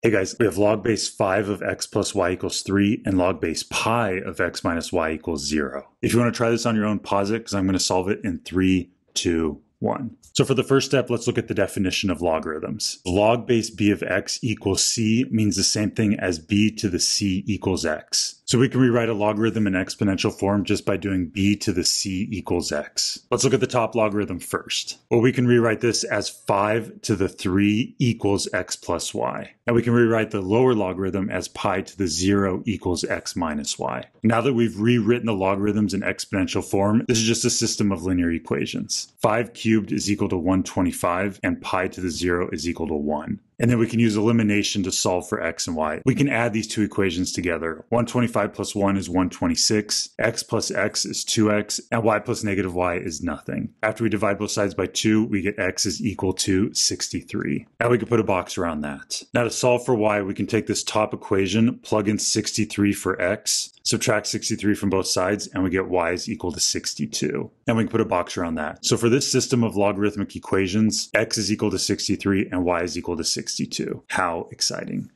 Hey guys, we have log base 5 of x plus y equals 3 and log base pi of x minus y equals 0. If you want to try this on your own, pause it because I'm going to solve it in 3, 2, 1. So for the first step, let's look at the definition of logarithms. Log base b of x equals c means the same thing as b to the c equals x. So we can rewrite a logarithm in exponential form just by doing b to the c equals x. Let's look at the top logarithm first. Well, we can rewrite this as 5 to the 3 equals x plus y. And we can rewrite the lower logarithm as pi to the 0 equals x minus y. Now that we've rewritten the logarithms in exponential form, this is just a system of linear equations. 5 cubed is equal to 125 and pi to the 0 is equal to 1. And then we can use elimination to solve for x and y. We can add these two equations together. 125 plus 1 is 126, x plus x is 2x, and y plus negative y is nothing. After we divide both sides by 2, we get x is equal to 63. Now we can put a box around that. Now to solve for y, we can take this top equation, plug in 63 for x, subtract 63 from both sides, and we get y is equal to 62. And we can put a box around that. So for this system of logarithmic equations, x is equal to 63 and y is equal to 62. How exciting.